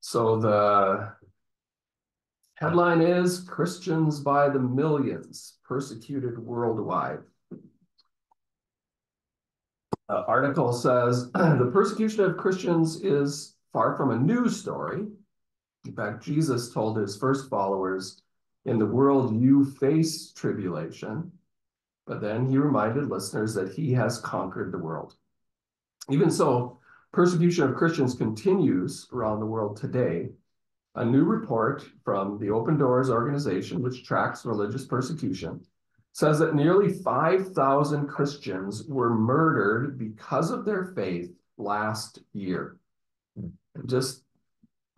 So the headline is Christians by the millions persecuted worldwide. The article says the persecution of Christians is far from a new story. In fact, Jesus told his first followers, In the world you face tribulation. But then he reminded listeners that he has conquered the world. Even so, persecution of Christians continues around the world today. A new report from the Open Doors organization, which tracks religious persecution, says that nearly 5,000 Christians were murdered because of their faith last year. Just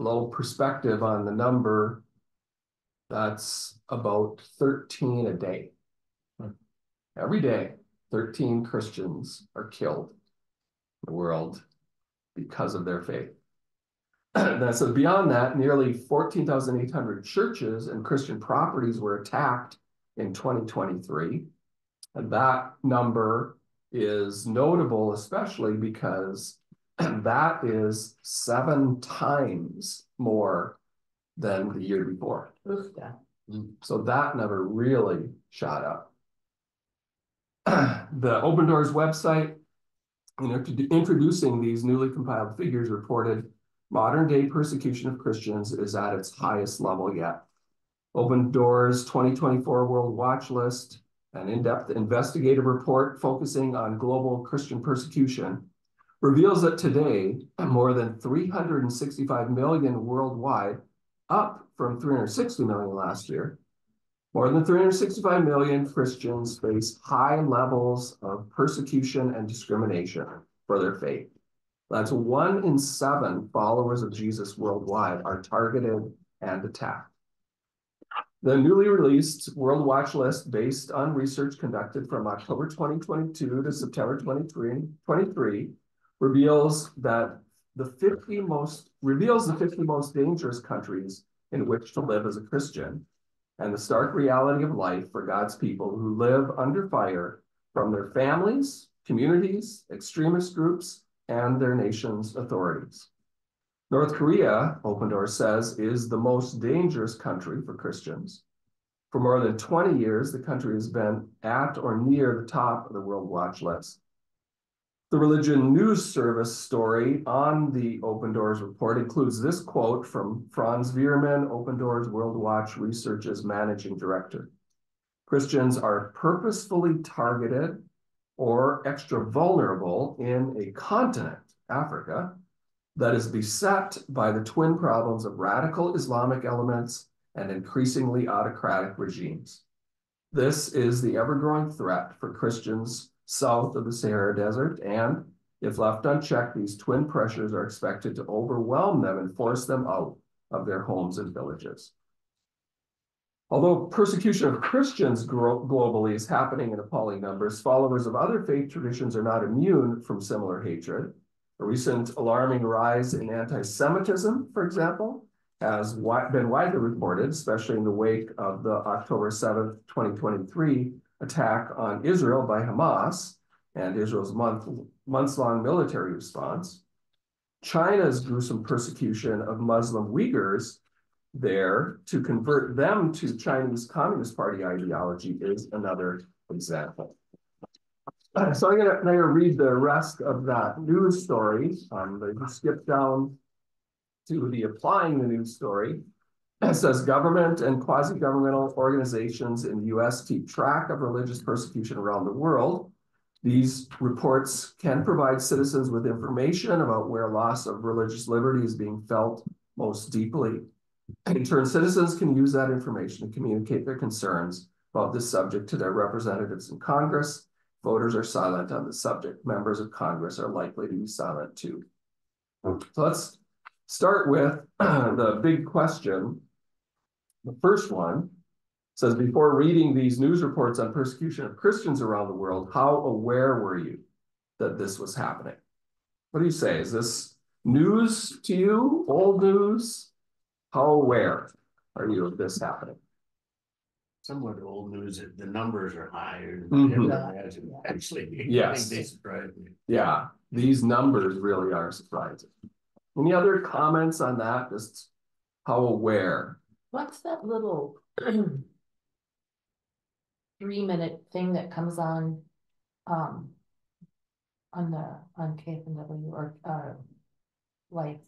a little perspective on the number, that's about 13 a day. Every day, 13 Christians are killed in the world because of their faith. and so beyond that, nearly 14,800 churches and Christian properties were attacked in 2023. And that number is notable, especially because that is seven times more than the year before. Mm-hmm. So that number really shot up. the Open Doors website, you know, introducing these newly compiled figures reported modern day persecution of Christians is at its highest level yet. Open Doors 2024 World Watch List, an in-depth investigative report focusing on global Christian persecution, reveals that today, more than 365 million worldwide, up from 360 million last year, more than 365 million Christians face high levels of persecution and discrimination for their faith. That's one in seven followers of Jesus worldwide are targeted and attacked. The newly released World Watch List, based on research conducted from October 2022 to September 2023, reveals that the 50 most reveals the 50 most dangerous countries in which to live as a Christian and the stark reality of life for God's people who live under fire from their families, communities, extremist groups, and their nation's authorities. North Korea, Open Door says, is the most dangerous country for Christians. For more than 20 years, the country has been at or near the top of the World Watch list. The Religion News Service story on the Open Doors report includes this quote from Frans Veerman, Open Doors World Watch Research's managing director. Christians are purposefully targeted or extra vulnerable in a continent, Africa, that is beset by the twin problems of radical Islamic elements and increasingly autocratic regimes. This is the ever growing threat for Christians south of the Sahara Desert, and if left unchecked, these twin pressures are expected to overwhelm them and force them out of their homes and villages. Although persecution of Christians globally is happening in appalling numbers, followers of other faith traditions are not immune from similar hatred. A recent alarming rise in anti-Semitism, for example, has been widely reported, especially in the wake of the October 7th, 2023 attack on Israel by Hamas and Israel's month, months-long military response. China's gruesome persecution of Muslim Uyghurs there to convert them to Chinese Communist Party ideology is another example. So I'm gonna, read the rest of that news story. Um, skip down to the applying the news story. It says government and quasi-governmental organizations in the US keep track of religious persecution around the world. These reports can provide citizens with information about where loss of religious liberty is being felt most deeply. In turn, citizens can use that information to communicate their concerns about this subject to their representatives in Congress Voters are silent on the subject. Members of Congress are likely to be silent too. Hmm. So let's start with the big question. The first one says, before reading these news reports on persecution of Christians around the world, how aware were you that this was happening? What do you say? Is this news to you? Old news? How aware are you of this happening? similar to old news, the numbers are higher. Mhm. Actually, Yes. they surprise me. Yeah, these numbers really are surprising. Any other comments on that? Just how aware? What's that little three minute thing that comes on, um, on the, on KFNW or, uh, like,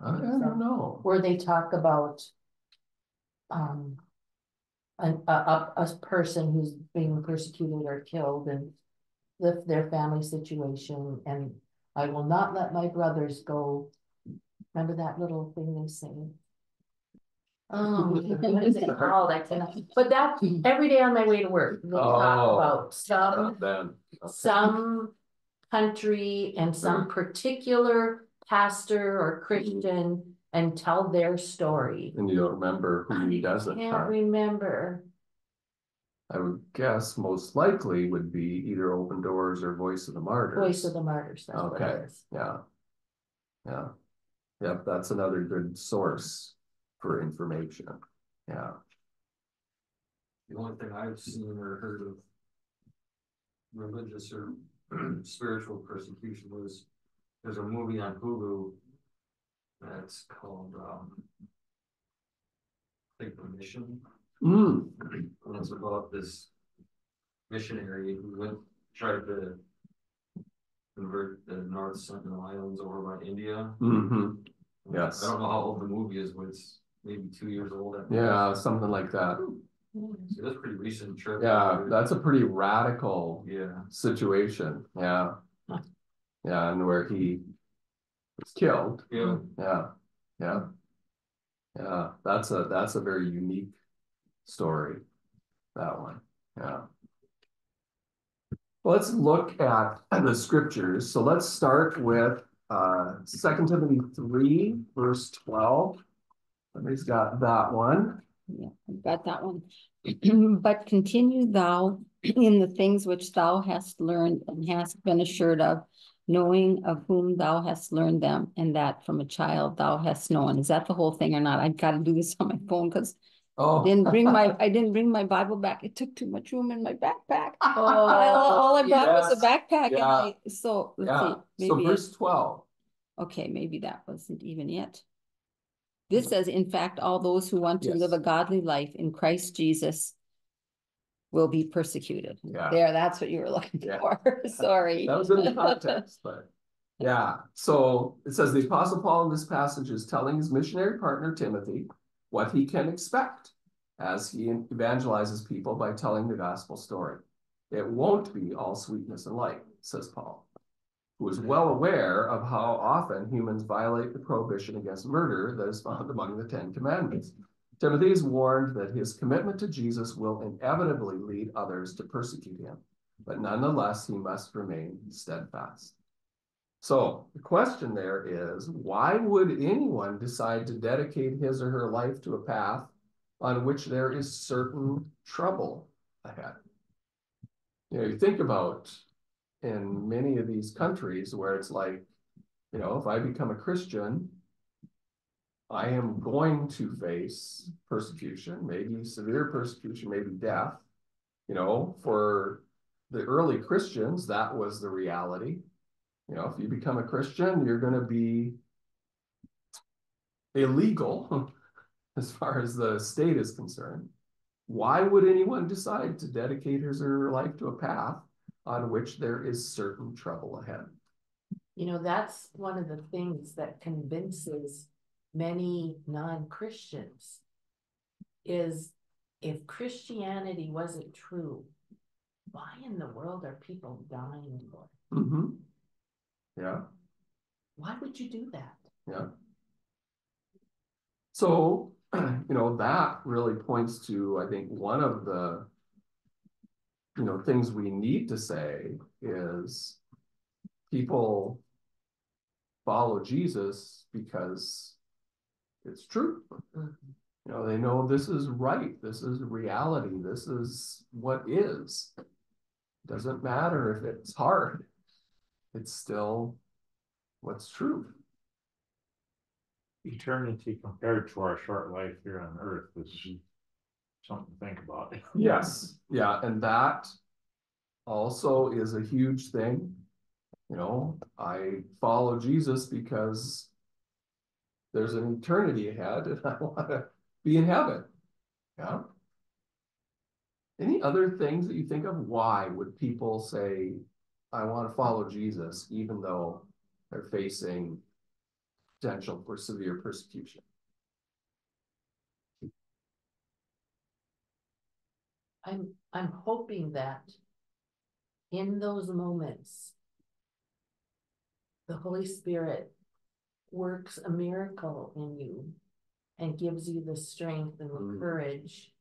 I don't know. where they talk about um, an, a, a, a person who's being persecuted or killed and the, their family situation, and I will not let my brothers go. Remember that little thing they say? Oh, what is it called? I cannot, but that, every day on my way to work, they talk Oh. about some Then. some country and some mm-hmm. particular pastor or Christian and tell their story. And you don't remember who he does it. Can't huh? remember. I would guess most likely would be either Open Doors or Voice of the Martyrs. Voice of the Martyrs, that's what Okay. it is. Yeah. Yeah. Yep, that's another good source for information. Yeah. The only thing I've seen or heard of. Religious or spiritual persecution was, there's a movie on Hulu. That's called, um. I think the mission, Hmm, and it's about this. Missionary who went, tried to. Convert the North Sentinel Islands over by India. Mm-hmm. Yes. I don't know how old the movie is, but it's maybe two years old. yeah, something like that. So That's a pretty recent trip. Yeah, that's a pretty radical Yeah. situation, yeah. Yeah, and where he was killed, Yeah. yeah, yeah. Yeah, that's a, that's a very unique story, that one, yeah. Let's look at the scriptures, so let's start with uh Second Timothy three, verse twelve. Somebody's got that one, Yeah, I've got that one. But continue thou in the things which thou hast learned and hast been assured of, knowing of whom thou hast learned them, and that from a child thou hast known. Is that the whole thing or not? I've got to do this on my phone because oh. I didn't bring my, I didn't bring my Bible back. It took too much room in my backpack. All, Oh, all I brought was a backpack and I, so, let's Yeah, see, so verse twelve, okay, maybe that wasn't even it. This says, in fact, all those who want to live a godly life in Christ Jesus will be persecuted. yeah. There, that's what you were looking Yeah. for, sorry. That was in the context, but yeah, so it says the apostle Paul in this passage is telling his missionary partner Timothy what he can expect as he evangelizes people by telling the gospel story. It won't be all sweetness and light, says Paul, who is mm-hmm. well aware of how often humans violate the prohibition against murder that is found among the Ten Commandments. Timothy is warned that his commitment to Jesus will inevitably lead others to persecute him but nonetheless, he must remain steadfast. So the question there is, why would anyone decide to dedicate his or her life to a path on which there is certain trouble ahead? You know, you think about in many of these countries where it's like, you know, if I become a Christian, I am going to face persecution, maybe severe persecution, maybe death. You know, for the early Christians, that was the reality. You know, if you become a Christian, you're going to be illegal as far as the state is concerned. Why would anyone decide to dedicate his or her life to a path on which there is certain trouble ahead? You know, that's one of the things that convinces many non-Christians. Is if Christianity wasn't true, why in the world are people dying for? it? Mm-hmm. Yeah. Why would you do that? Yeah. So, you know, that really points to, I think, one of the, you know, things we need to say is people follow Jesus because it's true. You know, they know this is right, this is reality, this is what is. Doesn't matter if it's hard, it's still what's true. eternity compared to our short life here on earth is mm-hmm. Something to think about. Yes, yeah, and that also is a huge thing. You know, I follow Jesus because there's an eternity ahead and I wanna be in heaven. Yeah. Any other things that you think of? Why would people say, I wanna follow Jesus, even though they're facing potential for severe persecution? I'm, I'm hoping that in those moments, the Holy Spirit works a miracle in you and gives you the strength and the Mm. courage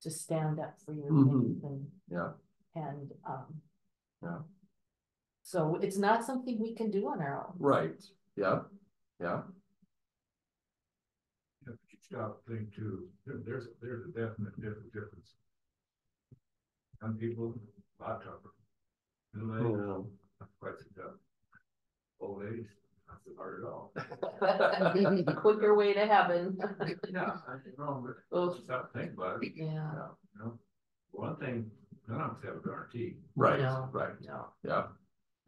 to stand up for your Mhm. faith and, Yeah, and, um, yeah, so it's not something we can do on our own. right, yeah, yeah, Yeah, but you stop to too, there, there's, there's a definite difference. Some people, a lot tougher. Middle oh, age, yeah. not quite so tough. Old age, not so hard at all. A quicker way to heaven. Yeah, I think wrong, but Oh, just have to think about it, yeah, you know? One thing, none of us have a guarantee. Right, No. right, no. yeah,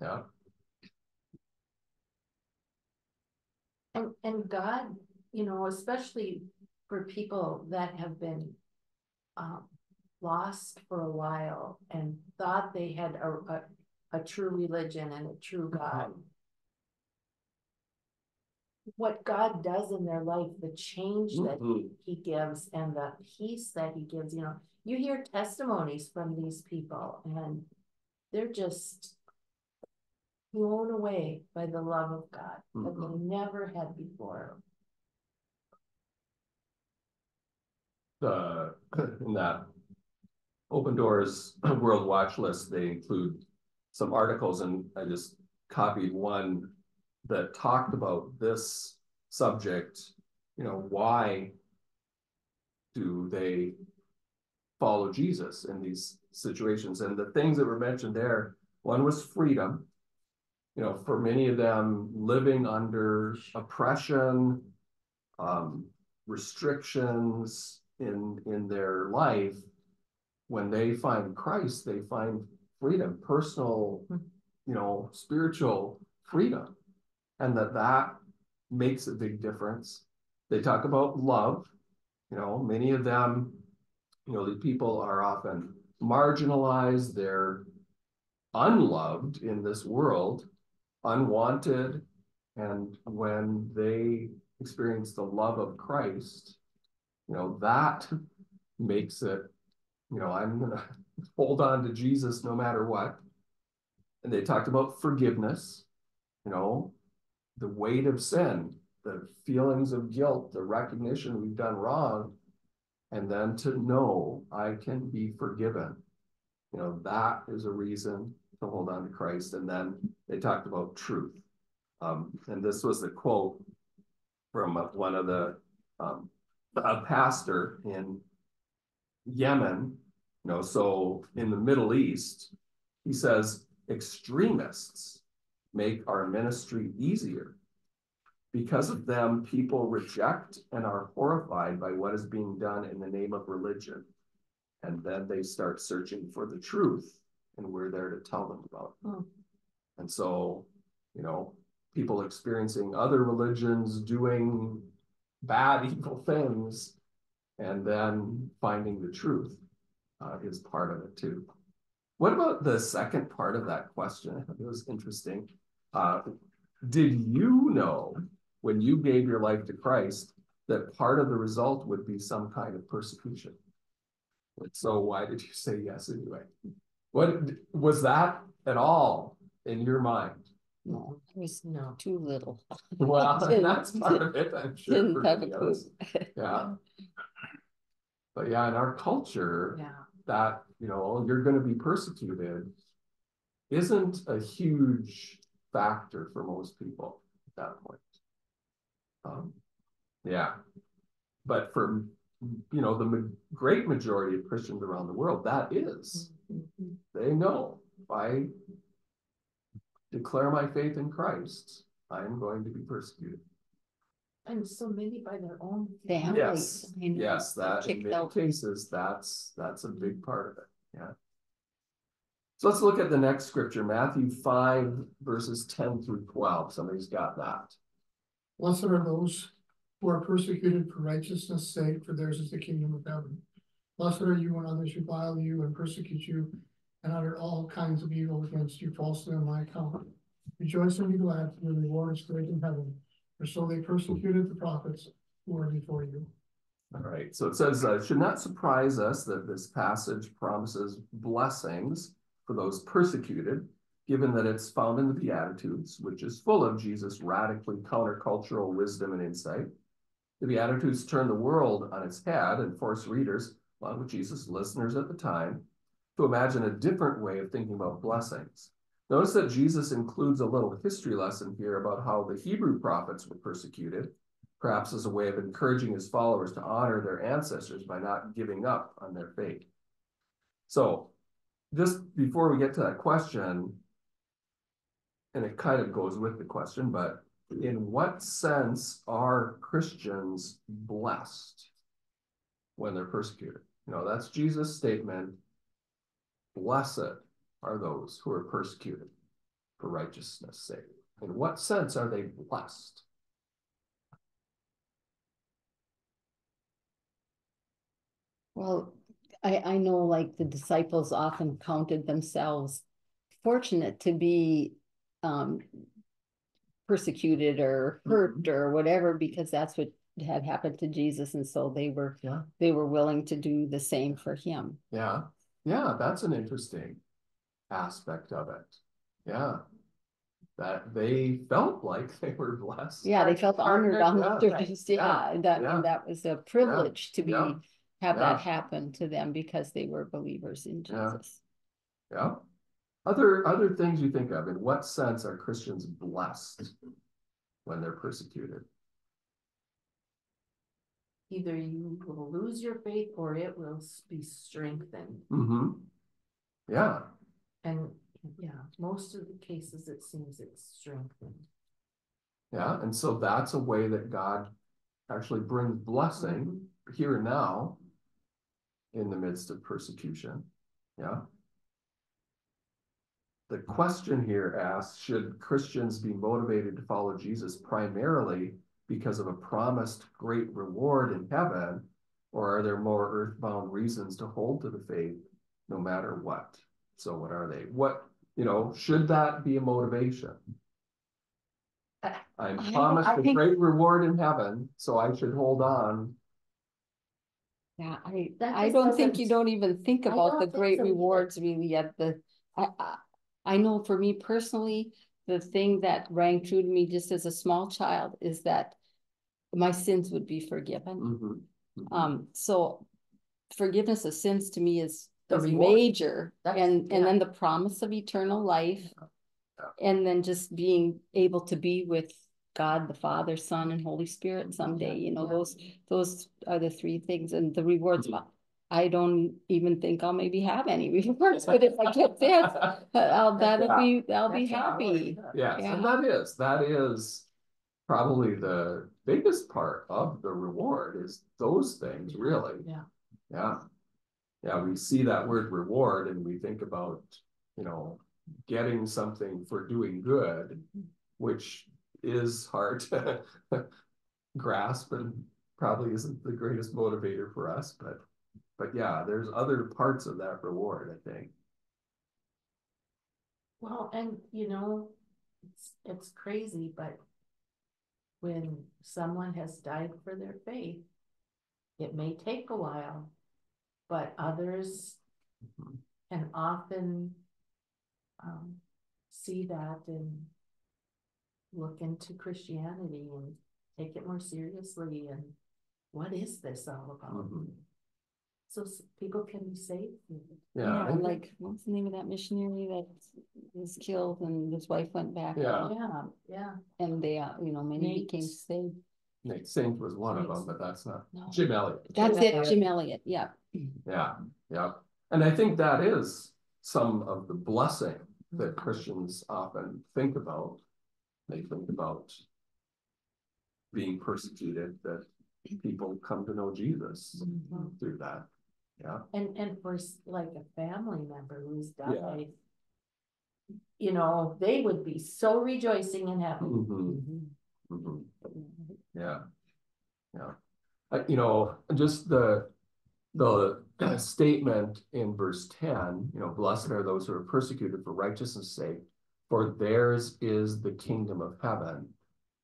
yeah, And, and God, you know, especially for people that have been um, lost for a while and thought they had a, a, a true religion and a true God. What God does in their life, the change that Mhm. he gives and the peace that he gives, you know, you hear testimonies from these people and they're just blown away by the love of God that they never had before. The, in that Open Doors World Watch List, they include some articles and I just copied one that talked about this subject, you know, why do they follow Jesus in these situations? And the things that were mentioned there, one was freedom. You know, for many of them, living under oppression, um, restrictions in, in their life. When they find Christ, they find freedom, personal, hmm. you know, spiritual freedom. And that that makes a big difference. They talk about love, you know, many of them, you know, the people are often marginalized, they're unloved in this world, unwanted. And when they experience the love of Christ, you know, that makes it, you know, I'm gonna hold on to Jesus no matter what. And they talked about forgiveness, you know, the weight of sin, the feelings of guilt, the recognition we've done wrong, and then to know I can be forgiven. You know, that is a reason to hold on to Christ. And then they talked about truth. Um, and this was the quote from uh, one of the, um, a pastor in Yemen, you know, so in the Middle East, he says extremists make our ministry easier. Because of them, people reject and are horrified by what is being done in the name of religion. And then they start searching for the truth, and we're there to tell them about it. Hmm. And so, you know, people experiencing other religions doing bad, evil things, and then finding the truth uh, is part of it too. What about the second part of that question? It was interesting. Uh, did you know when you gave your life to Christ that part of the result would be some kind of persecution? So why did you say yes anyway? What was that at all in your mind? No, I was No. too little. Well, Didn't- that's part of it, I'm sure. Didn't have a clue. Yeah. But yeah, in our culture, Yeah, that, you know, you're gonna be persecuted isn't a huge factor for most people at that point. Um, yeah. But for, you know, the ma- great majority of Christians around the world, that is, Mhm. they know, if I declare my faith in Christ, I am going to be persecuted. and so many by their own. Families, Yes, I know, yes, that in many out. cases, that's, that's a big part of it, yeah. So let's look at the next scripture, Matthew five verses ten through twelve. Somebody's got that. Blessed are those who are persecuted for righteousness' sake, for theirs is the kingdom of heaven. Blessed are you when others revile you and persecute you and utter all kinds of evil against you falsely on my account. Rejoice and be glad, for your reward is great in heaven, for so they persecuted the prophets who were before you. All right, so it says, uh, should not surprise us that this passage promises blessings for those persecuted, given that it's found in the Beatitudes, which is full of Jesus' radically countercultural wisdom and insight. The Beatitudes turn the world on its head and force readers, along with Jesus' listeners at the time, to imagine a different way of thinking about blessings. Notice that Jesus includes a little history lesson here about how the Hebrew prophets were persecuted, perhaps as a way of encouraging his followers to honor their ancestors by not giving up on their faith. So, just before we get to that question, and it kind of goes with the question, but in what sense are Christians blessed when they're persecuted? You know, that's Jesus' statement. Blessed are those who are persecuted for righteousness' sake. In what sense are they blessed? Well, I, I know like the disciples often counted themselves fortunate to be um persecuted or hurt or whatever, because that's what had happened to Jesus, and so they were Yeah. they were willing to do the same for him. Yeah, yeah, that's an interesting aspect of it. Yeah. That they felt like they were blessed. Yeah, they felt honored on Yeah, the right, surface, yeah, and that, yeah, and that was a privilege to be, yeah, have yeah. that happen to them because they were believers in Yeah. Jesus. Yeah. Other, other things you think of, in what sense are Christians blessed when they're persecuted? Either you will lose your faith or it will be strengthened. Mm-hmm. Yeah, And yeah, most of the cases, it seems it's strengthened. yeah, and so that's a way that God actually brings blessing here and now in the midst of persecution, yeah. The question here asks, should Christians be motivated to follow Jesus primarily because of a promised great reward in heaven? Or are there more earthbound reasons to hold to the faith no matter what? So what are they? What, you know, should that be a motivation? I- I'm I- promised I a think- great reward in heaven, so I should hold on. Yeah, I, That I don't think you don't even think about the think great so either. rewards really at the, I, I. I know for me personally, the thing that rang true to me just as a small child is that. My sins would be forgiven, Mhm, mhm. um, so. Forgiveness of sins to me is The is major, That's- and, and then the promise of eternal life. Yeah. And then just being able to be with God, the Father, Son, and Holy Spirit someday, you know, Yeah. those, those are the three things and the rewards. Mhm. I don't even think I'll maybe have any rewards, but if I get this, I'll, that'll Yeah. be, I'll be happy. Yes, Yeah. and that is, that is probably the biggest part of the reward is those things, really. Yeah. Yeah. Yeah, we see that word reward and we think about, you know, getting something for doing good, mm-hmm. which is hard to grasp and probably isn't the greatest motivator for us, but, but yeah, there's other parts of that reward, I think. Well, and you know, it's, it's crazy, but when someone has died for their faith, it may take a while, but others Mhm. can often um, see that and look into Christianity and take it more seriously and what is this all about? Mhm. So people can be saved. Yeah, Yeah, like, what's the name of that missionary that was killed and his wife went back? Yeah. Yeah, yeah. And they, uh, you know, many Nate. became saved. Nate Saint was one of them, but that's not, No. Jim Elliot. That's Jim it, Elliot. Jim Elliot, yeah. Yeah, yeah. And I think that is some of the blessing that Mhm. Christians often think about. They think about being persecuted, that people come to know Jesus Mhm. through that. Yeah, And, and for like a family member who's Yeah. died, You know, they would be so rejoicing in heaven. Mhm, mhm. Yeah. Yeah. Uh, you know, just the, the statement in verse ten, you know, blessed are those who are persecuted for righteousness' sake, for theirs is the kingdom of heaven.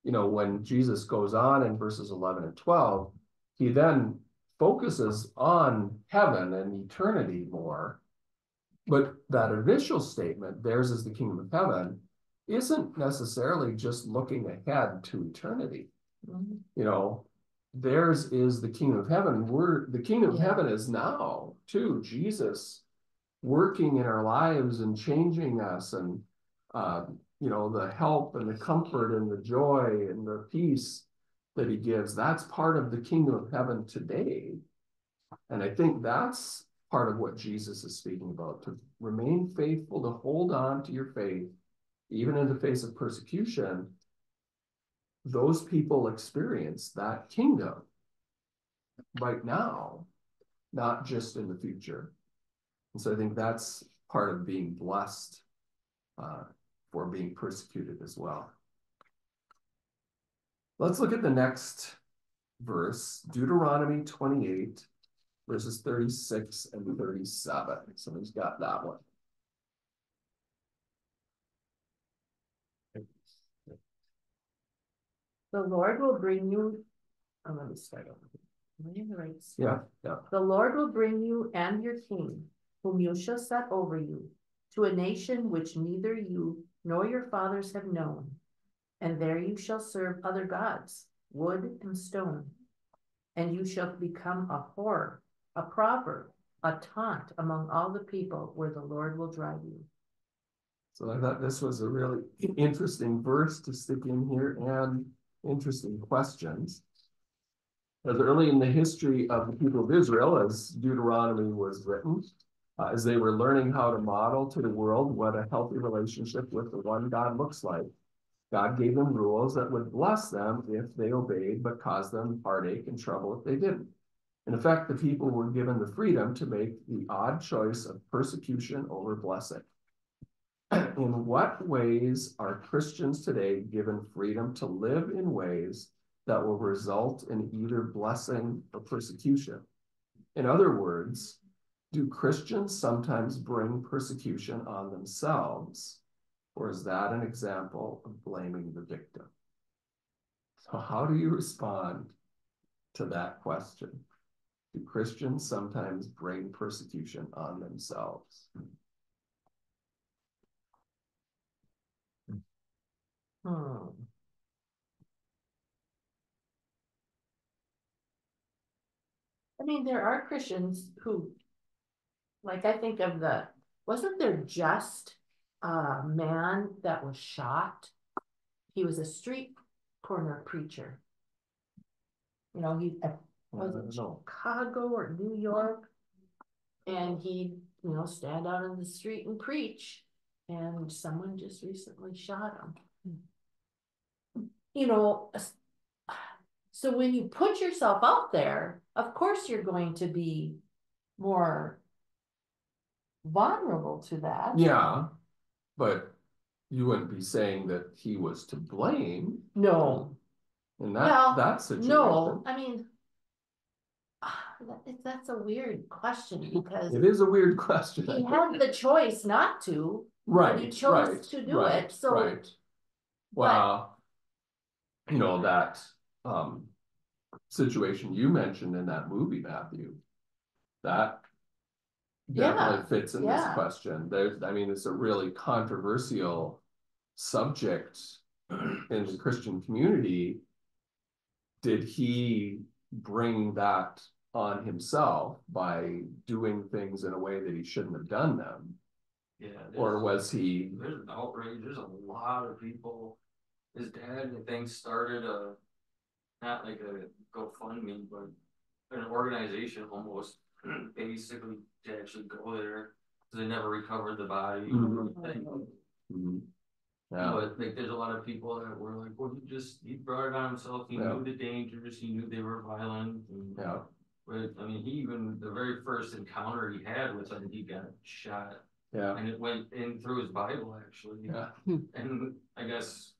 You know, when Jesus goes on in verses eleven and twelve, he then focuses on heaven and eternity more. But that initial statement, theirs is the kingdom of heaven, isn't necessarily just looking ahead to eternity Mhm. you know, theirs is the kingdom of heaven. We're the kingdom of heaven is now too. Jesus working in our lives and changing us, and uh, you know, the help and the comfort and the joy and the peace that He gives. That's part of the kingdom of heaven today. And I think that's part of what Jesus is speaking about to remain faithful, to hold on to your faith, even in the face of persecution those people experience that kingdom right now, not just in the future. And so I think that's part of being blessed uh, for being persecuted as well. Let's look at the next verse, Deuteronomy 28, verses 36 and 37. Somebody's got that one. The Lord will bring you, oh, let me start over. Am I in the right spot? Yeah, yeah. The Lord will bring you and your king, whom you shall set over you, to a nation which neither you nor your fathers have known. And there you shall serve other gods, wood and stone. And you shall become a horror, a proverb, a taunt among all the people where the Lord will drive you. So I thought this was a really interesting verse to stick in here and interesting questions. As early in the history of the people of Israel, as Deuteronomy was written, uh, as they were learning how to model to the world what a healthy relationship with the one God looks like, God gave them rules that would bless them if they obeyed, but cause them heartache and trouble if they didn't. In effect, the people were given the freedom to make the odd choice of persecution over blessing. In what ways are Christians today given freedom to live in ways that will result in either blessing or persecution? In other words, do Christians sometimes bring persecution on themselves? Or is that an example of blaming the victim? So, how do you respond to that question? Do Christians sometimes bring persecution on themselves? Hmm. I mean, there are Christians who, like, I think of the, wasn't there just a man that was shot? He was a street corner preacher. You know, he, uh, was don't it know. Chicago or New York? And he, you know, stand out in the street and preach, and someone just recently shot him you know, so when you put yourself out there, of course you're going to be more vulnerable to that. Yeah, but you wouldn't be saying that he was to blame No, in Well, that, that situation. no, I mean, ah, that's a weird question because It is a weird question. he had the choice not to. Right, he chose right, to do right, it, so- right. Well, you know, that, um, situation you mentioned in that movie, Matthew, that Yeah, definitely fits in this question. There's, I mean, it's a really controversial subject in the Christian community. Did he bring that on himself by doing things in a way that he shouldn't have done them? Yeah. Or was he, There's an outrage, there's a lot of people, his dad, I think, started a, not like a GoFundMe, but an organization almost, basically to actually go there, cause they never recovered the body. Mhm. Thing. Mhm. yeah, But like, there's a lot of people that were like, well, he just, he brought it on himself, he Yeah. knew the dangers, he knew they were violent. and- yeah, But, I mean, he even, the very first encounter he had with him, he got shot Yeah, and it went in through his Bible, actually. yeah, And I guess.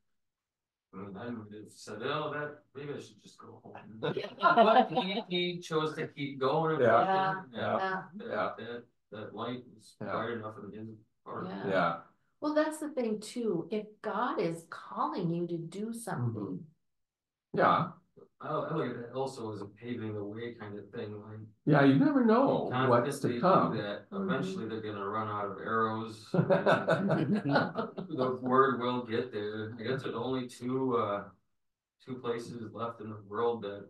I mean, I would said, oh, that, maybe I should just go home. But he, he chose to keep going. and Yeah. pushing, Yeah. That, Yeah. that, that light was Yeah. bright enough in his heart. Yeah. yeah, Well, that's the thing too, if God is calling you to do Mm-hmm. something, yeah, I, I look at it also as a paving the way kind of thing, like. yeah, you never know what's constantly to do come. That Mhm. eventually they're gonna run out of arrows. The word will get there. I guess there's only two, uh, two places left in the world that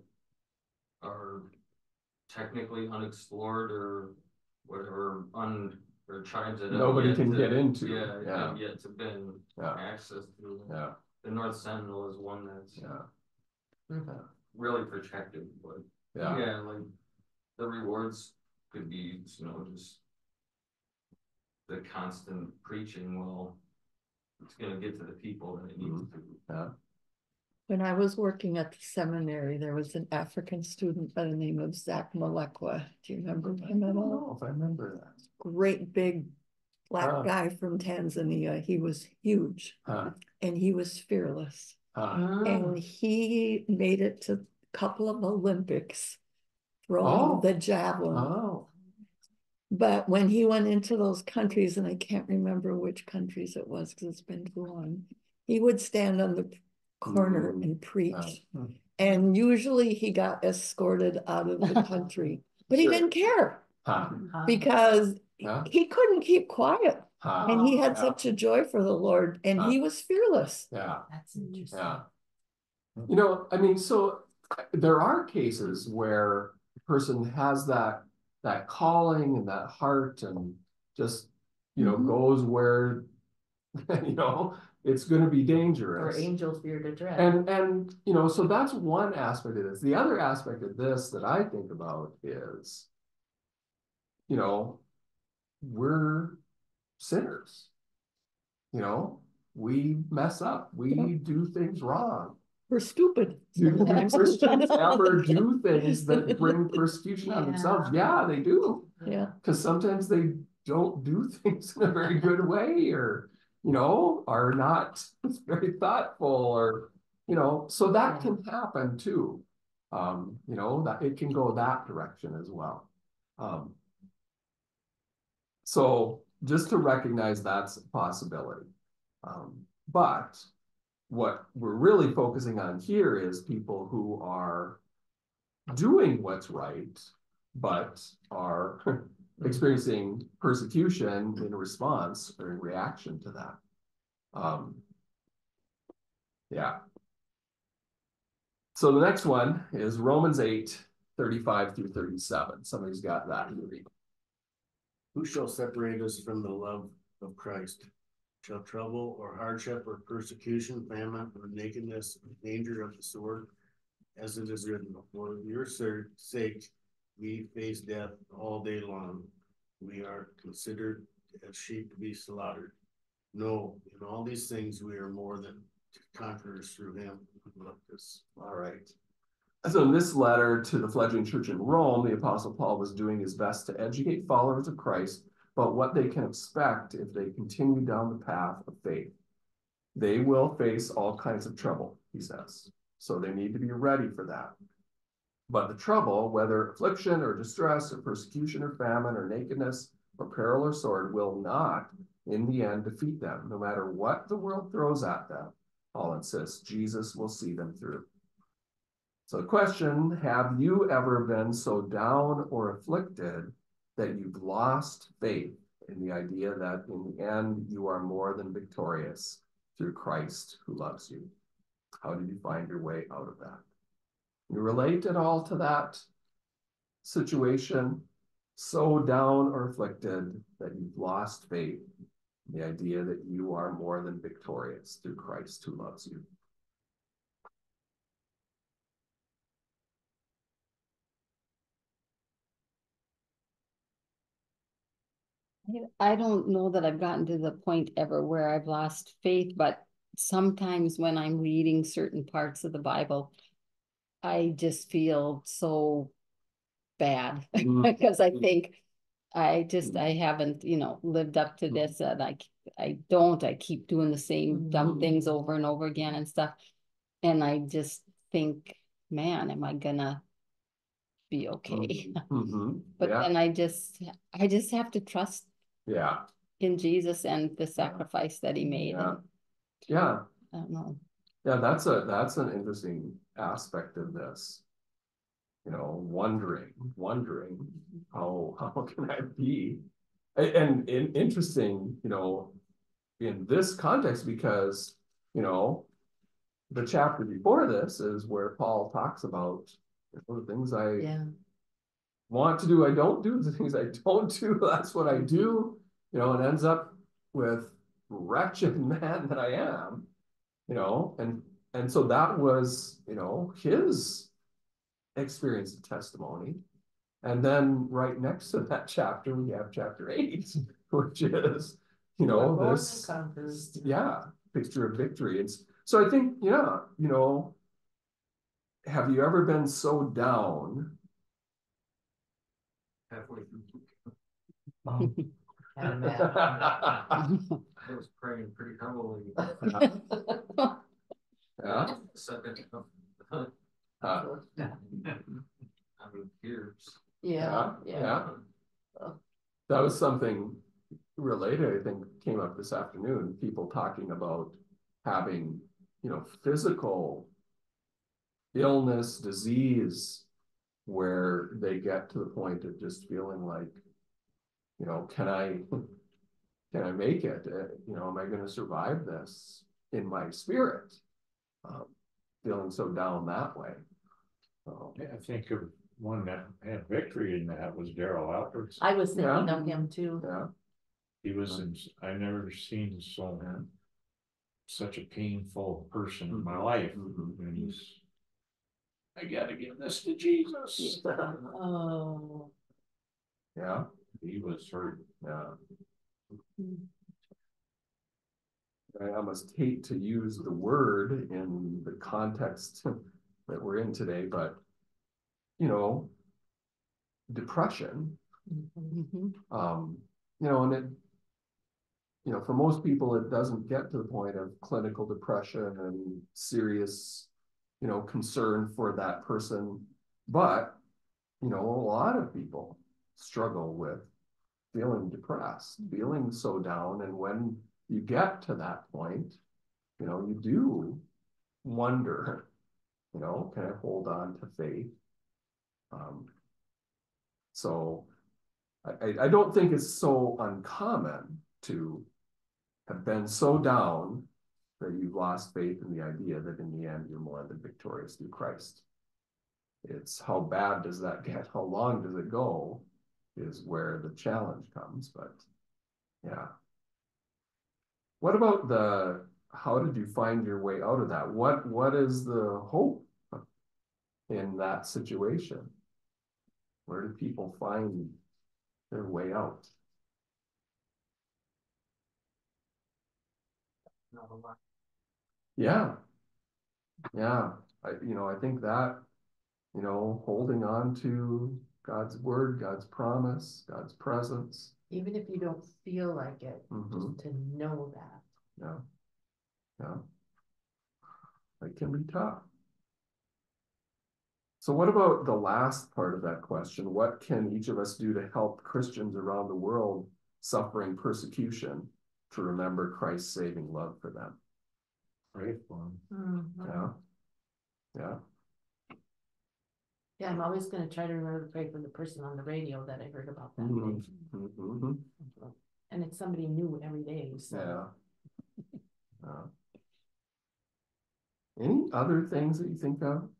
are technically unexplored or whatever, un, or tribes that. have Nobody yet can to- get into, Yeah, yeah. have yet to been Yeah, access to. yeah, The North Sentinel is one that's yeah, Mhm. Really protective, but yeah, yeah, like the rewards could be, you know, just. The constant preaching, well, it's gonna get to the people that it needs mm-hmm. to. yeah. When I was working at the seminary, there was an African student by the name of Zach Malekwa. Do you remember him at don't all? know if I remember that. Great big Huh. black guy from Tanzania. He was huge Huh, and he was fearless. Huh, Mm. And he made it to a couple of Olympics Oh. throwing the javelin. oh, But when he went into those countries, and I can't remember which countries it was because it's been too long, he would stand on the corner Mm. and preach. uh, And usually he got escorted out of the country, but he Sure. didn't care huh, Uh, because Yeah. he couldn't keep quiet. Huh, And he had Yeah. such a joy for the Lord and he was fearless. yeah. That's interesting. Yeah. You know, I mean, so uh, there are cases where a person has that, that calling and that heart and just, you know, Mhm. goes where, you know, it's gonna be dangerous. Or dangerous. angels fear to dread. And, and, you know, so that's one aspect of this. The other aspect of this that I think about is, you know, we're sinners. You know, we mess up, we Yeah. do things wrong. We're stupid. Do sometimes. Christians ever do things that bring persecution on themselves? Yeah, they do. Yeah, Cause sometimes they don't do things in a very good way or, you know, are not very thoughtful or, you know, so that can happen too. Um, you know, that it can go that direction as well. Um. So just to recognize that's a possibility. Um, but what we're really focusing on here is people who are doing what's right, but are experiencing persecution in response or in reaction to that. Um, yeah. So the next one is Romans 8, 35 through 37. Somebody's got that. You read. Who shall separate us from the love of Christ? Shall trouble or hardship or persecution, famine or nakedness, or danger of the sword? As it is written, for your sake, we face death all day long. We are considered as sheep to be slaughtered. No, in all these things, we are more than conquerors through him who loved us. All right. So in this letter to the fledgling church in Rome, the apostle Paul was doing his best to educate followers of Christ about what they can expect if they continue down the path of faith. They will face all kinds of trouble, he says. So they need to be ready for that. But the trouble, whether affliction or distress or persecution or famine or nakedness or peril or sword, will not in the end defeat them, no matter what the world throws at them. Paul insists Jesus will see them through. So question, have you ever been so down or afflicted that you've lost faith in the idea that in the end you are more than victorious through Christ who loves you? How did you find your way out of that? You relate at all to that situation? So down or afflicted that you've lost faith in the idea that you are more than victorious through Christ who loves you? I don't know that I've gotten to the point ever where I've lost faith, but sometimes when I'm reading certain parts of the Bible, I just feel so bad Mm. because I think I just, I haven't, you know, lived up to this, and I don't, I keep doing the same dumb things over and over again and stuff. And I just think, man, am I gonna be okay? Mm-hmm, But yeah, then I just, I just have to trust yeah, in Jesus and the sacrifice that he made. yeah, and yeah. I don't know. Yeah, that's a, that's an interesting aspect of this. You know, wondering, wondering, how, how can I be? And, and interesting, you know, in this context, because, you know, the chapter before this is where Paul talks about you know, the things I Yeah. Want to do, I don't do, the things I don't do, that's what I do, you know, and ends up with wretched man that I am, you know, and, and so that was, you know, his experience and testimony. And then right next to that chapter, we have chapter eight, which is, you know, this, yeah, picture of victory. It's, so I think, yeah, you know, have you ever been so down Halfway through, Can't imagine. I was praying pretty heavily. Yeah, Second, uh, I mean, tears. Yeah, yeah, yeah. yeah. That was something related, I think, came up this afternoon, people talking about having, you know, physical illness, disease, where they get to the point of just feeling like, you know, can I, can I make it? Uh, You know, am I gonna survive this in my spirit? Um, Feeling so down that way. So, I think of one that had victory in that was Daryl Alberts. I was thinking Yeah. of him too. yeah, He was, in I never seen so, such a painful person in my life. Mhm. And he's, I gotta give this to Jesus. Oh. yeah, He was hurt. yeah. I almost hate to use the word in the context that we're in today, but you know, depression, Mhm. Mhm. um, you know, and it, you know, for most people, it doesn't get to the point of clinical depression and serious, you know, concern for that person. But, you know, a lot of people struggle with feeling depressed, feeling so down. And when you get to that point, you know, you do wonder, you know, can I hold on to faith? Um, so I, I, don't think it's so uncommon to have been so down that you've lost faith in the idea that in the end you're more than victorious through Christ. It's how bad does that get? How long does it go? Is where the challenge comes, but yeah. What about the, how did you find your way out of that? What, what is the hope in that situation? Where do people find their way out? Not a lot. Yeah. Yeah, I, you know, I think that, you know, holding on to God's word, God's promise, God's presence. Even if you don't feel like it, mhm, just to know that. Yeah. Yeah. It can be tough. So what about the last part of that question? What can each of us do to help Christians around the world suffering persecution to remember Christ's saving love for them? Pray for him. Mhm. Yeah. Yeah. Yeah, I'm always gonna try to remember to pray for the person on the radio that I heard about that Mhm. day. Mhm. And it's somebody new every day, so. Yeah. Uh, Any other things that you think of?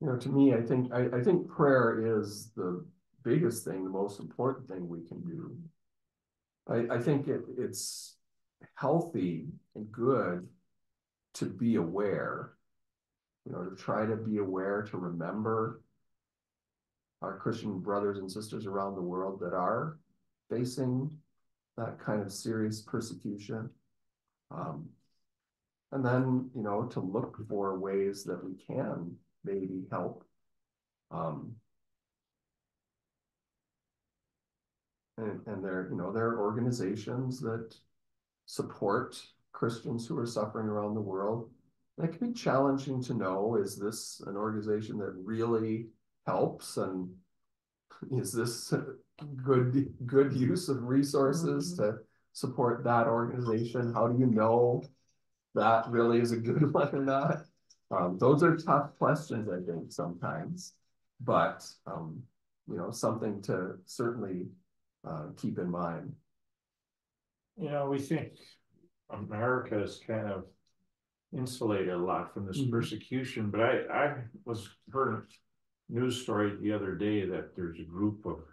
You know, to me, I think, I, I think prayer is the biggest thing, the most important thing we can do. I, I think it, it's healthy and good to be aware. You know, to try to be aware, to remember our Christian brothers and sisters around the world that are facing that kind of serious persecution. Um, and then, you know, to look for ways that we can maybe help Um. And, and there, you know, there are organizations that support Christians who are suffering around the world. That can be challenging to know, is this an organization that really helps and is this good, good use of resources to support that organization? How do you know that really is a good one or not? Um, those are tough questions, I think, sometimes, but, um, you know, something to certainly uh, keep in mind. You know, we think America is kind of insulated a lot from this Mhm. persecution, but I, I was heard a news story the other day that there's a group of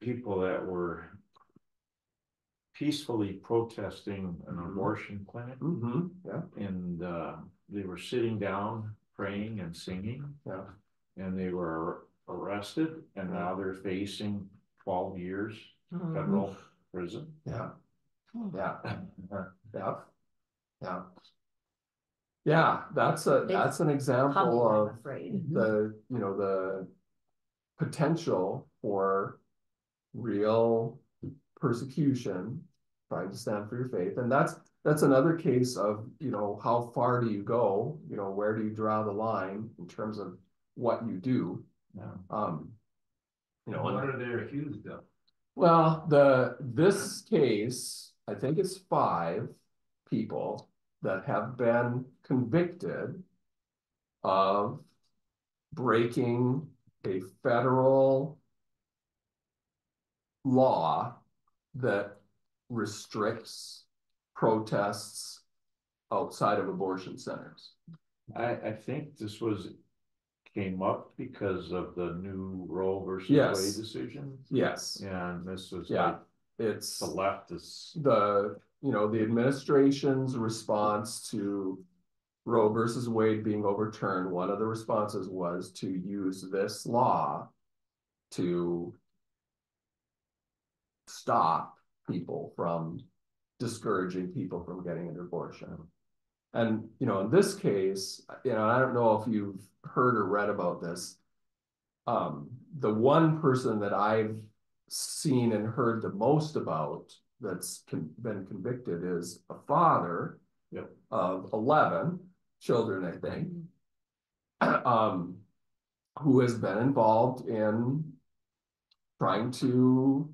people that were peacefully protesting an Mhm. abortion clinic Mm-hmm, yeah, and, uh, they were sitting down, praying and singing. yeah, And they were arrested and now they're facing twelve years Mhm. federal prison. yeah, yeah, yeah, yeah. Yeah, that's a, They that's an example I'm of the, you know, the potential for real persecution, trying to stand for your faith, and that's, that's another case of, you know, how far do you go? You know, where do you draw the line in terms of what you do? Yeah. Um. You know, What are they accused of? well, the, this case, I think it's five people that have been convicted of breaking a federal law that restricts protests outside of abortion centers. I, I think this was, came up because of the new Roe versus Wade decision. Yes, And this was Yeah. like it's. the leftists. the, you know, the administration's response to Roe versus Wade being overturned, one of the responses was to use this law to stop people from discouraging people from getting an abortion. And, you know, in this case, you know, I don't know if you've heard or read about this. Um, the one person that I've seen and heard the most about that's con- been convicted is a father Yep. of eleven children, I think. Um, who has been involved in trying to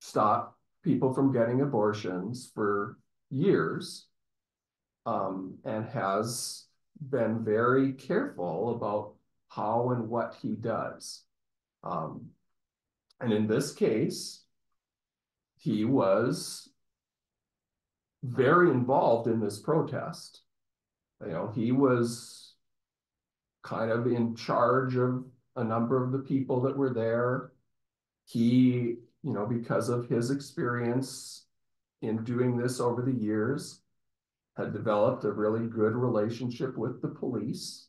stop people from getting abortions for years. Um, and has been very careful about how and what he does. Um, and in this case, he was very involved in this protest. You know, he was kind of in charge of a number of the people that were there. He, you know, because of his experience in doing this over the years, had developed a really good relationship with the police.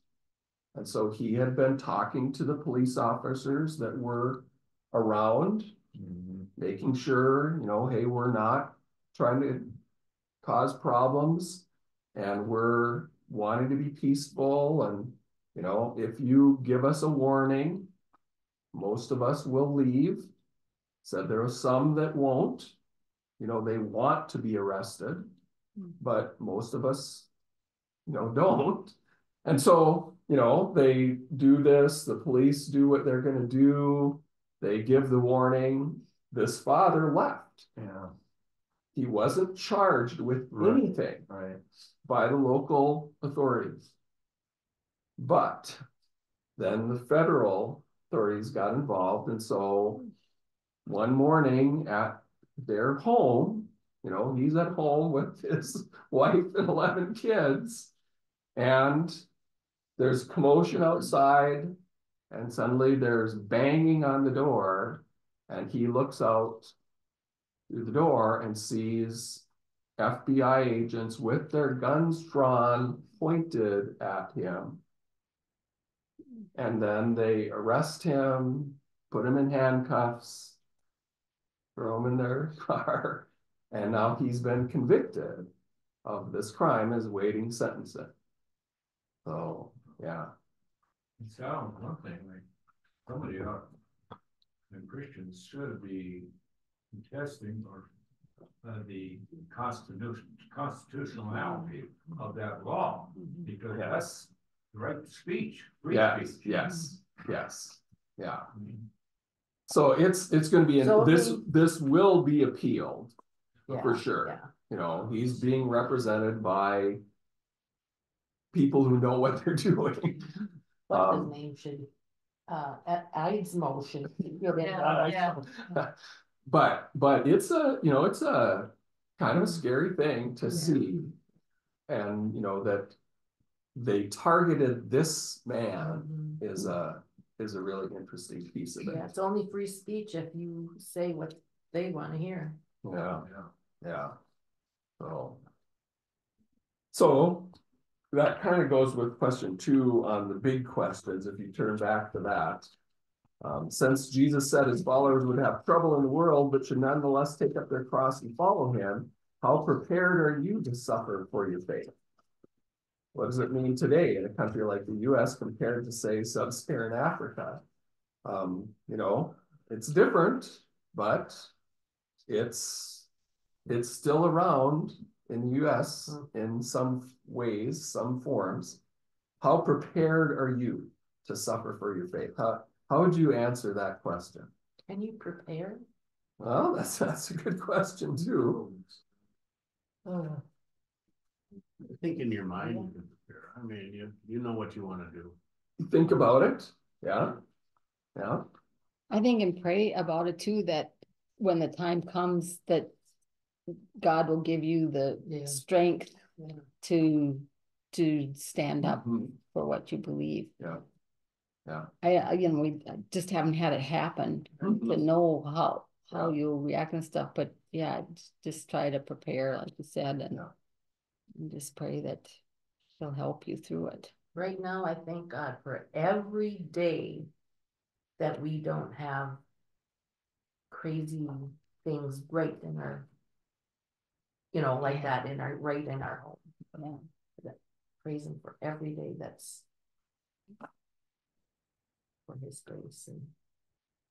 And so he had been talking to the police officers that were around, Mhm. making sure, you know, hey, we're not trying to cause problems. And we're wanting to be peaceful and, you know, if you give us a warning, most of us will leave. Said there are some that won't, you know, they want to be arrested. But most of us, you know, don't. And so, you know, they do this, the police do what they're gonna do. They give the warning, this father left. Yeah, He wasn't charged with Right. anything right. by the local authorities. But then the federal authorities got involved and so one morning at their home, you know, he's at home with his wife and eleven kids. And there's commotion outside and suddenly there's banging on the door and he looks out through the door and sees FBI agents with their guns drawn, pointed at him. And then they arrest him, put him in handcuffs, throw him in their car, and now he's been convicted of this crime is waiting sentencing. So, yeah, It sounds one thing, like, somebody ought, and Christians should be contesting or uh, the constitution, constitutionality of that law, because that's the right to speech, free Yes, speech. yes, yes, yeah. So it's, it's gonna be, So this, we- this will be appealed, for sure. yeah. You know, he's being represented by people who know what they're doing. What's his Um, name should, uh, at Ides motion. Yeah, Yeah. But, but it's a, you know, it's a kind of a scary thing to see. And, you know, that they targeted this man Mhm. is a, is a really interesting piece of it. Yeah, it's only free speech if you say what they wanna hear. Yeah, Yeah. Yeah. So. So that kind of goes with question two on the big questions, if you turn back to that. Um, since Jesus said his followers would have trouble in the world, but should nonetheless take up their cross and follow him, how prepared are you to suffer for your faith? What does it mean today in a country like the US compared to say sub-Saharan Africa? Um, you know, it's different, but it's, it's still around in the US in some ways, some forms. How prepared are you to suffer for your faith? How, how would you answer that question? Can you prepare? Well, that's, that's a good question too. Uh, I think in your mind, you can prepare. I mean, you, you know what you wanna do. Think about it, yeah, yeah, I think and pray about it too, that when the time comes that God will give you the Yeah. strength yeah. to, to stand up Mhm. for what you believe. yeah, Yeah. I, you know, we just haven't had it happen to Mhm. know how, how Yeah. you'll react and stuff, but yeah, just- just try to prepare, like you said, and Yeah. and just pray that he'll help you through it. Right now, I thank God for every day that we don't have crazy things right in our, you know, like Yeah. that in our, right in our home. Yeah. Praise him for every day that's for his grace and,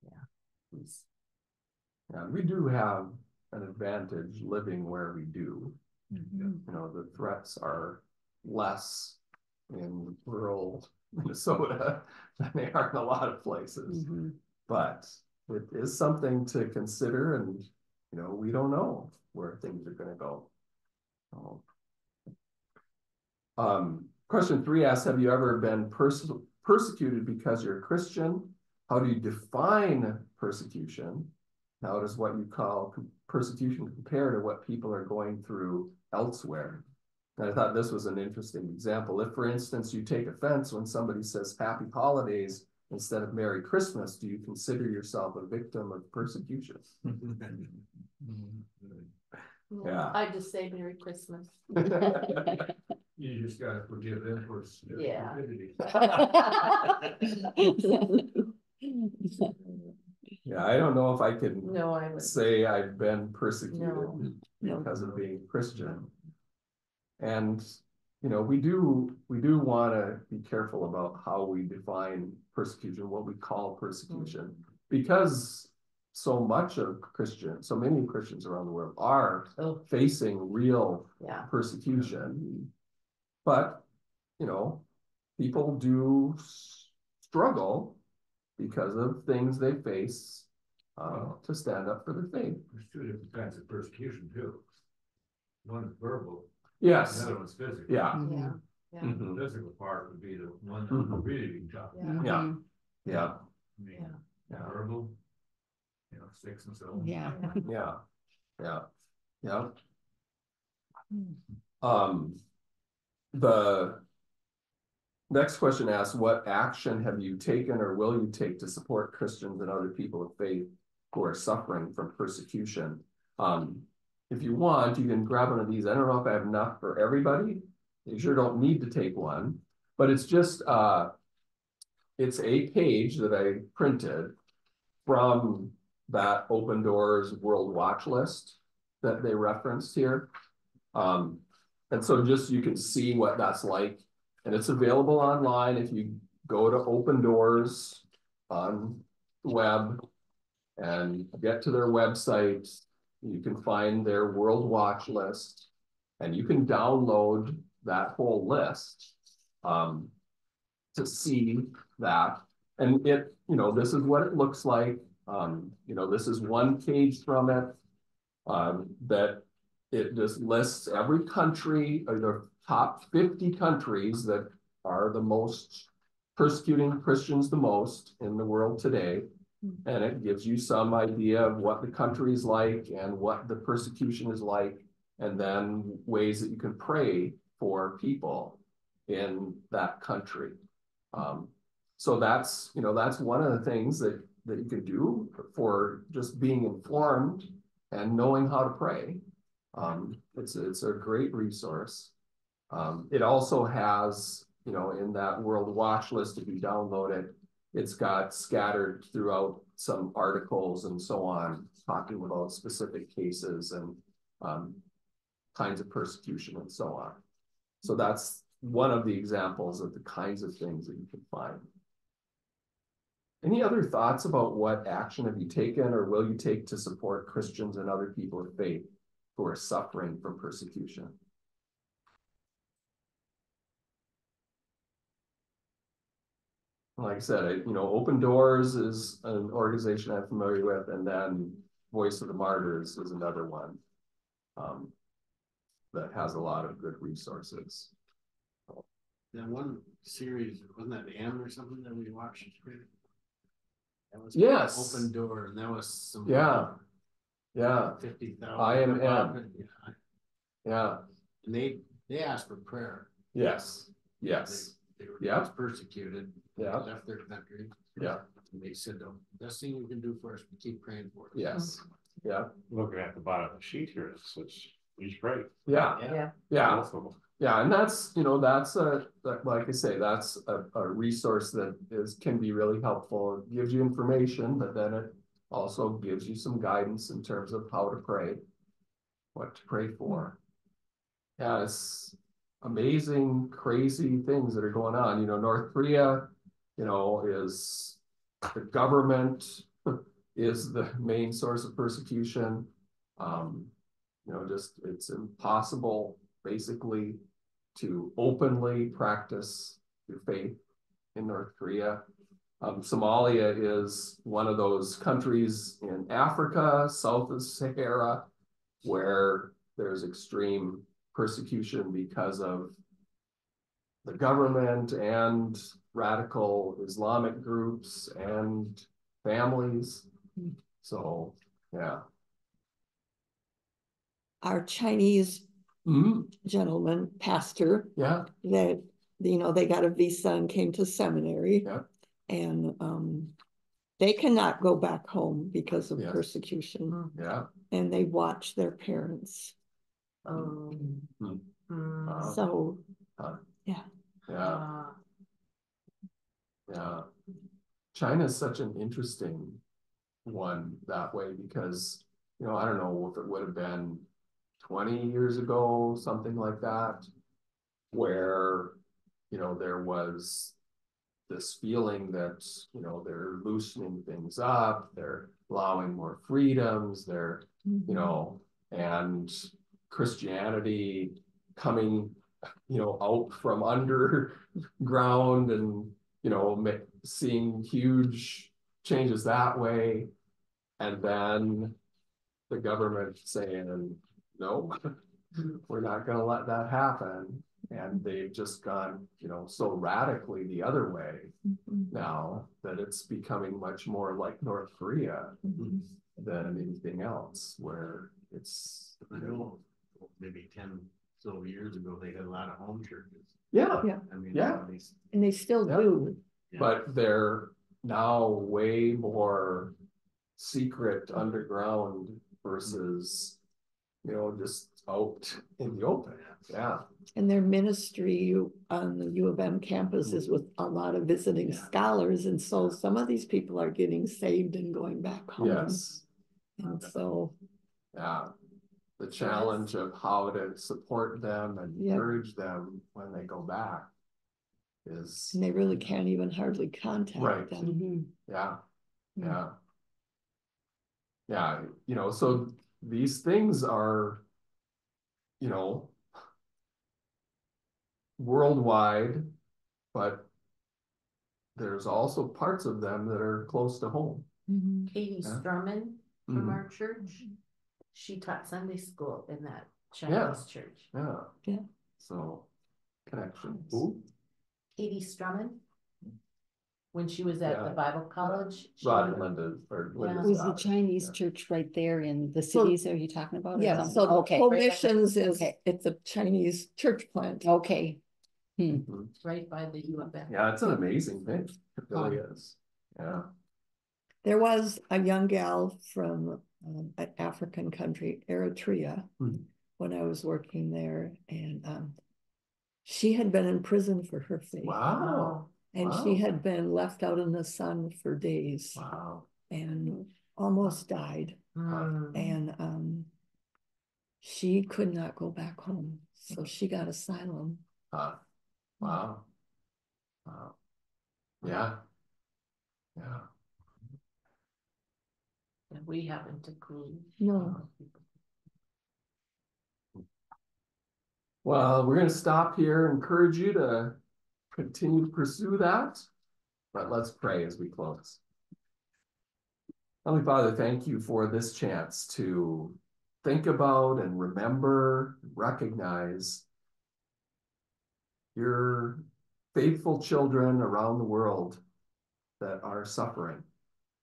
yeah, he's, yeah, we do have an advantage living where we do. You know, the threats are less in rural Minnesota than they are in a lot of places. Mhm. But it is something to consider and, you know, we don't know where things are gonna go. So. Um, question three asks, have you ever been perse- persecuted because you're a Christian? How do you define persecution? How does what you call persecution compare to what people are going through elsewhere? And I thought this was an interesting example. If, for instance, you take offense when somebody says happy holidays instead of Merry Christmas, do you consider yourself a victim of persecution? Yeah. I just say Merry Christmas. You just gotta forgive them for. Yeah. stupidity. Yeah, I don't know if I can No, I would, say I've been persecuted No. because of being Christian. And, you know, we do, we do wanna be careful about how we define persecution, what we call persecution. Mm. Because so much of Christian, so many Christians around the world are oh, facing real yeah, persecution. But, you know, people do struggle because of things they face uh, to stand up for their faith. There's two different kinds of persecution too. One is verbal, Yes, the other one's physical. yeah. Mhm. yeah, The Mhm. physical part would be the one that Mhm. would really be tough. yeah, Yeah. Mhm. Yeah, I mean, yeah. yeah, verbal, you know, sticks and stones. Yeah. yeah, yeah, yeah. Mm. Um, the next question asks, what action have you taken or will you take to support Christians and other people of faith who are suffering from persecution? Um, if you want, you can grab one of these. I don't know if I have enough for everybody. You sure don't need to take one, but it's just, uh, it's a page that I printed from that Open Doors World Watch List that they referenced here. Um, and so just you can see what that's like. And it's available online if you go to Open Doors on the web and get to their website. You can find their World Watch list and you can download that whole list um, to see that. And it, you know, this is what it looks like. Um, you know, this is one page from it. Um, that it just lists every country, or the top fifty countries that are the most persecuting Christians the most in the world today. And it gives you some idea of what the country is like and what the persecution is like, and then ways that you can pray for people in that country. Um, so that's, you know, that's one of the things that, that you could do for just being informed and knowing how to pray. Um, it's, it's a great resource. Um, it also has, you know, in that world watch list, if you download it, it's got scattered throughout some articles and so on, talking about specific cases and um, kinds of persecution and so on. So that's one of the examples of the kinds of things that you can find. Any other thoughts about what action have you taken or will you take to support Christians and other people of faith who are suffering from persecution? Like I said, you know, Open Doors is an organization I'm familiar with, and then Voice of the Martyrs is another one um, that has a lot of good resources. That one series, wasn't that M or something that we watched? That was Yes. Open door, and that was some. Yeah. Yeah, Fifty thousand. I am N. yeah, And they, they asked for prayer. yes, yes, They were Yeah. persecuted, yeah, left their country. yeah, And they said, the best thing you can do for us, keep praying for us. yes, yeah, Looking at the bottom of the sheet here, it's, it's, he's great. yeah, Yeah. yeah. Both of them. Yeah, and that's, you know, that's a, like I say, that's a, a resource that is, can be really helpful. It gives you information, but then it also gives you some guidance in terms of how to pray, what to pray for. Yeah, it's amazing, crazy things that are going on. You know, North Korea, you know, is the government is the main source of persecution. Um, you know, just it's impossible basically to openly practice your faith in North Korea. Um, Somalia is one of those countries in Africa, south of Sahara, where there's extreme persecution because of the government and radical Islamic groups and families. So, yeah. Our Chinese Mhm. gentleman, pastor, Yeah, that, you know, they got a visa and came to seminary. Yeah. And, um, they cannot go back home because of Yes. persecution yeah. and they watch their parents. Um, Hmm. mm, Wow. So, Yeah, uh, yeah. China is such an interesting one that way because, you know, I don't know if it would have been twenty years ago, something like that, where, you know, there was this feeling that, you know, they're loosening things up, they're allowing more freedoms, they're you mm-hmm. know, and Christianity coming, you know, out from underground and, you know, seeing huge changes that way. And then the government saying, no, we're not gonna let that happen. And they've just gone, you know, so radically the other way mm-hmm. now that it's becoming much more like North Korea mm-hmm. than anything else, where it's, I know, maybe ten so years ago, they had a lot of home churches. yeah, Yeah. I mean. Yeah. nowadays- and they still Yeah. do. Yeah. but they're now way more secret underground versus, you know, just out in the open, yeah, And their ministry on the U of M campus is with a lot of visiting Yeah. scholars. And so some of these people are getting saved and going back home. yes, And so, yeah. The challenge of how to support them and Yeah. encourage them when they go back. is, And they really can't even hardly Right. contact them. Mhm. yeah, Mm. yeah. Yeah, you know, so these things are, you know, worldwide, but there's also parts of them that are close to home. Mhm. Katie Yeah. Strumman from Mhm. our church, she taught Sunday school in that Yeah. Chinese church. Yeah. Yeah. So, connection. Ooh, Katie Strumman. When she was at the Yeah. Bible college. she- Rod and Linda, or Yeah. Linda's Was the daughter. Chinese Yeah. church right there in the So- cities are you talking about? or Yeah, something? so the Okay, Home Right. Missions is, Okay. it's a Chinese church plant. okay. Hmm. Mhm. Right by the U of M. Yeah, it's an amazing thing. It really is. Yeah. There was a young gal from um, an African country, Eritrea, Mhm. when I was working there, and um, she had been in prison for her faith. Wow. And wow. she had been left out in the sun for days Wow. and almost died. Mm. And um, she could not go back home, so she got asylum. Huh. Wow. Wow. Yeah. Yeah. And we haven't a clue. No, Well, we're gonna stop here, encourage you to continue to pursue that. But let's pray as we close. Heavenly Father, thank you for this chance to think about and remember, recognize your faithful children around the world that are suffering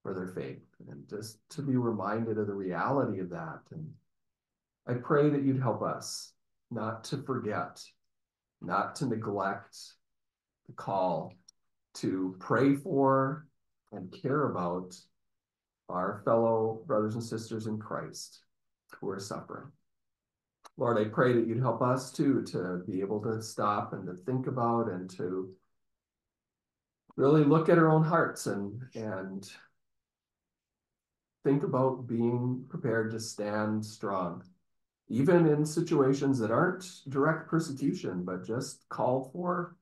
for their faith and just to be reminded of the reality of that. And I pray that you'd help us not to forget, not to neglect the call to pray for and care about our fellow brothers and sisters in Christ who are suffering. Lord, I pray that you'd help us too to be able to stop and to think about and to really look at our own hearts and and think about being prepared to stand strong even in situations that aren't direct persecution, but just call for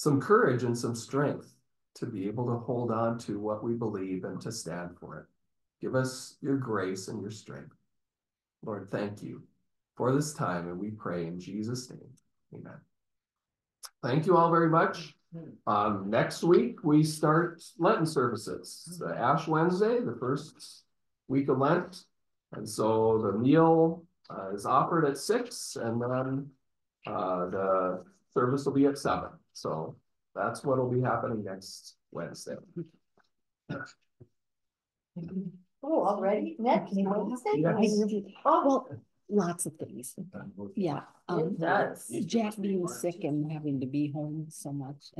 some courage and some strength to be able to hold on to what we believe and to stand for it. Give us your grace and your strength. Lord, thank you for this time, and we pray in Jesus' name. Amen. Thank you all very much. Um, next week, we start Lenten services, the Ash Wednesday, the first week of Lent. And so the meal uh, is offered at six and then uh, the service will be at seven. So that's what will be happening next Wednesday. Oh, already? Next Wednesday? Yes. Oh, Well, lots of things. Yeah. um, it does. Jack being sick and having to be home so much and